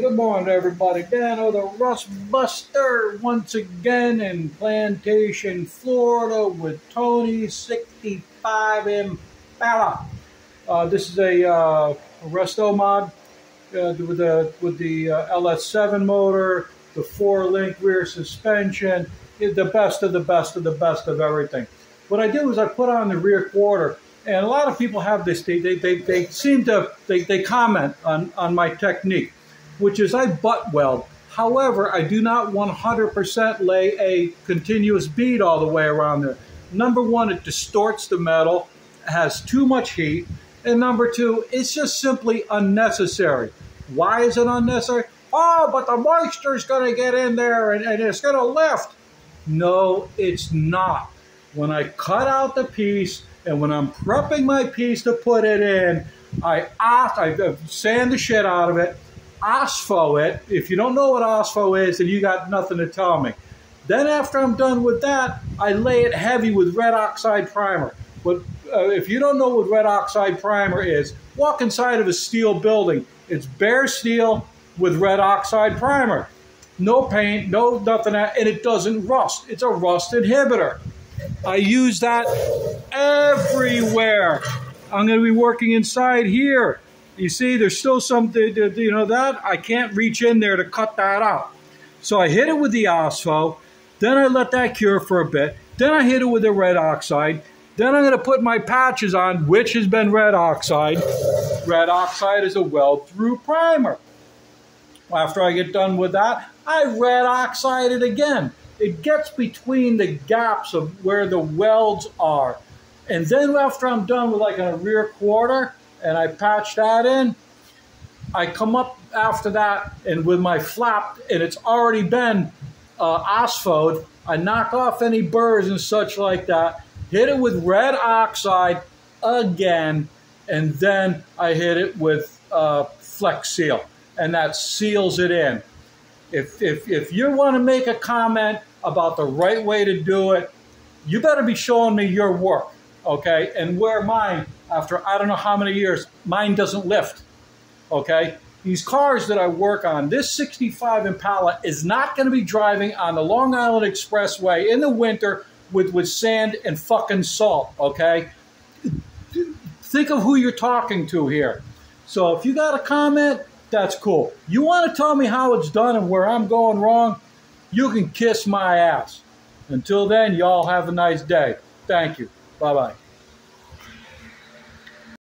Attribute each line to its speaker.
Speaker 1: good morning, everybody. Dano, the Rust Buster, once again in Plantation, Florida, with Tony 65 Impala. Uh, this is a uh, resto mod uh, with the with the uh, LS7 motor, the four-link rear suspension, the best of the best of the best of everything. What I do is I put on the rear quarter and a lot of people have this they, they, they, they seem to they, they comment on, on my technique which is I butt weld. However, I do not 100% lay a continuous bead all the way around there. Number one, it distorts the metal, has too much heat. And number two, it's just simply unnecessary. Why is it unnecessary? Oh, but the moisture is going to get in there and, and it's going to lift. No, it's not. When I cut out the piece and when I'm prepping my piece to put it in, I, I sand the shit out of it OSPHO it. If you don't know what OSPHO is, then you got nothing to tell me. Then after I'm done with that, I lay it heavy with red oxide primer. But uh, if you don't know what red oxide primer is, walk inside of a steel building. It's bare steel with red oxide primer. No paint, no nothing, and it doesn't rust. It's a rust inhibitor. I use that everywhere. I'm going to be working inside here. You see, there's still some, you know, that I can't reach in there to cut that out. So I hit it with the OSPHO, then I let that cure for a bit, then I hit it with the red oxide, then I'm going to put my patches on, which has been red oxide. Red oxide is a weld-through primer. After I get done with that, I red oxide it again. It gets between the gaps of where the welds are. And then after I'm done with like a rear quarter, and I patch that in. I come up after that and with my flap, and it's already been uh, I knock off any burrs and such like that, hit it with red oxide again, and then I hit it with uh, Flex Seal, and that seals it in. If, if, if you want to make a comment about the right way to do it, you better be showing me your work, okay? And where mine after I don't know how many years, mine doesn't lift. Okay? These cars that I work on, this 65 Impala is not going to be driving on the Long Island Expressway in the winter with, with sand and fucking salt. Okay? Think of who you're talking to here. So if you got a comment, that's cool. You want to tell me how it's done and where I'm going wrong? You can kiss my ass. Until then, y'all have a nice day. Thank you. Bye bye.